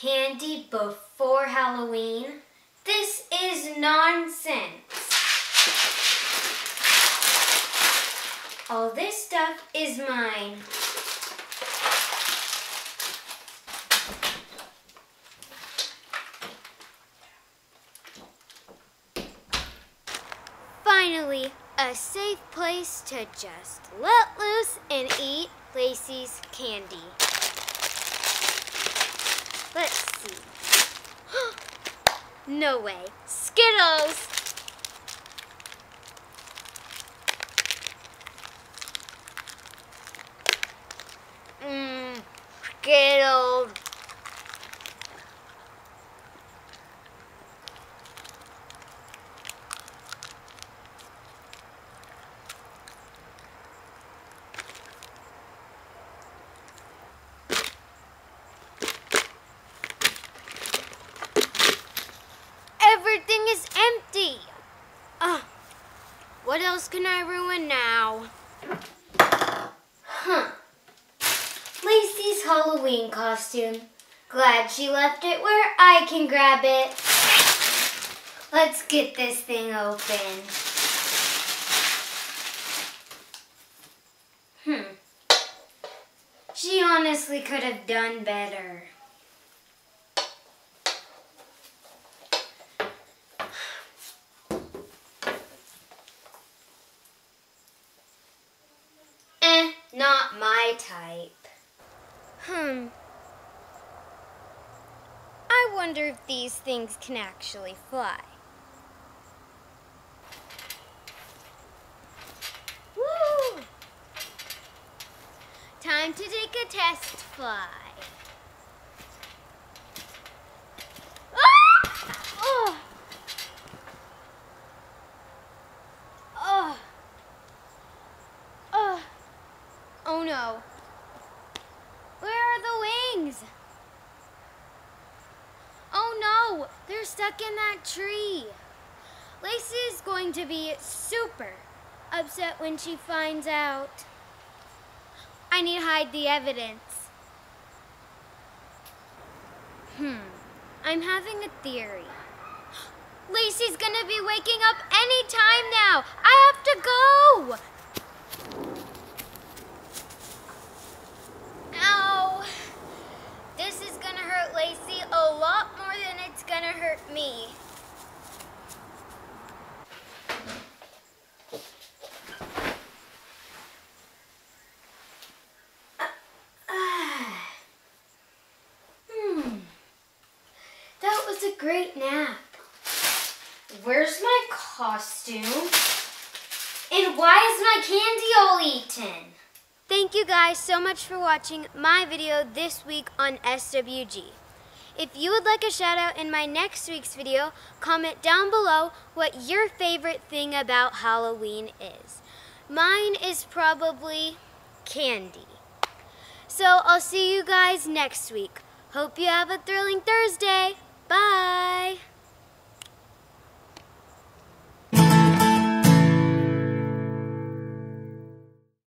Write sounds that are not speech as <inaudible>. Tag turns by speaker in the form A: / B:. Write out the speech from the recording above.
A: candy before Halloween? This is nonsense. All this stuff is mine. Finally, a safe place to just let loose and eat Lacy's candy. Let's see. No way. Skittles! Mmm, Skittles. Can I ruin now? Huh. Lacy's Halloween costume. Glad she left it where I can grab it. Let's get this thing open. Hmm. She honestly could have done better. Not my type. Hmm. I wonder if these things can actually fly. Woo! Time to take a test fly. Ah! Oh! Oh! Oh! Oh no. Where are the wings? Oh no, they're stuck in that tree. Lacy is going to be super upset when she finds out. I need to hide the evidence. Hmm, I'm having a theory. <gasps> Lacy's gonna be waking up any time now. I have to go. Ow! This is gonna hurt Lacy a lot more than it's gonna hurt me. Hmm. That was a great nap. Where's my costume? And why is my candy all eaten? Thank you guys so much for watching my video this week on SWG. If you would like a shout out in my next week's video, comment down below what your favorite thing about Halloween is. Mine is probably candy. So I'll see you guys next week. Hope you have a thrilling Thursday. Bye!